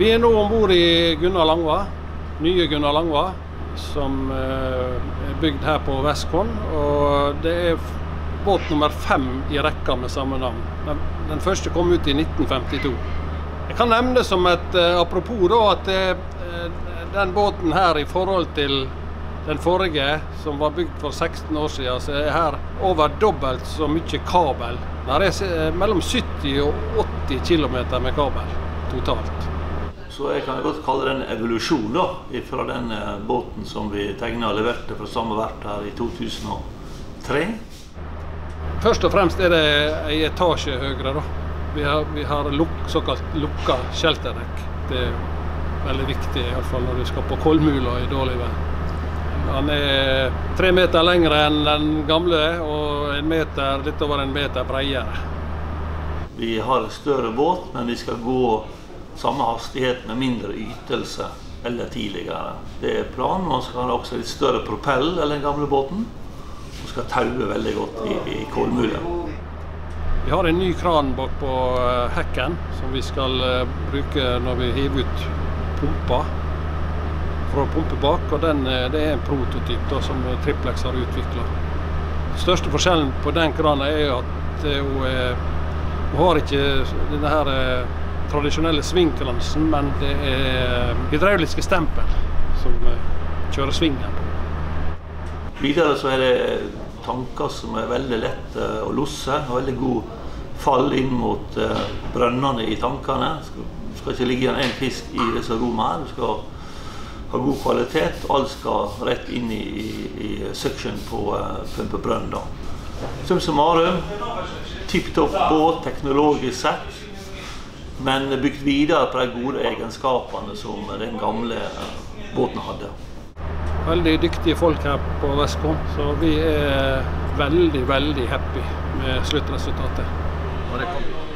Vi er nå om bord i Gunnar Langva, nye Gunnar Langva, som eh, er bygd her på Vestkon. Og det er båt nummer fem i rekka med samme navn. Den, første kom ut i 1952. Jeg kan nevne som et eh, apropos da, at det, den båten her i forhold til den forrige, som var bygd for 16 år siden, så er her over dobbelt så mye kabel. Det er eh, mellom 70 og 80 km med kabel totalt. Så jeg kan godt kalle det en evolusjon da, fra den eh, båten som vi tegna og leverte fra samme verft her i 2003. Først og fremst er det ei etasje høyere. da. Vi har, vi har luk, såkalt lukka shelterdekk. Det er veldig viktig, iallfall når du skal på Kolmula i dårlig vær. Han er tre meter lengre enn den gamle og en meter, litt over en meter bredere. Vi har en større båt, men vi skal gå samme hastighet med mindre ytelse eller tidligere. Det er planen. Man skal ha også litt større propell enn den gamle båten. Man skal taue veldig godt i, i kolmule. Vi har en ny kran bak på eh, hekken som vi skal eh, bruke når vi hiver ut pumpa å pumpe bak. og den, eh, Det er en prototyp da, som Triplex har utvikla. Største forskjellen på den kranen er at hun har ikke denne her tradisjonelle svingkransen, men det er hydrauliske stempel som kjører svingen. Videre så er det tanker som er veldig lette å losse. og Veldig god fall inn mot uh, brønnene i tankene. Det skal, ikke ligge igjen én fisk i disse rommene. her. Du skal ha god kvalitet. Alt skal rett inn i, i, i suction på uh, pumpebrønn. Sum summarum, tipp topp båt teknologisk sett. Men bygd videre på de gode egenskapene som den gamle båten hadde veldig dyktige folk her på Vestkom, så vi er veldig, veldig happy med sluttresultatet.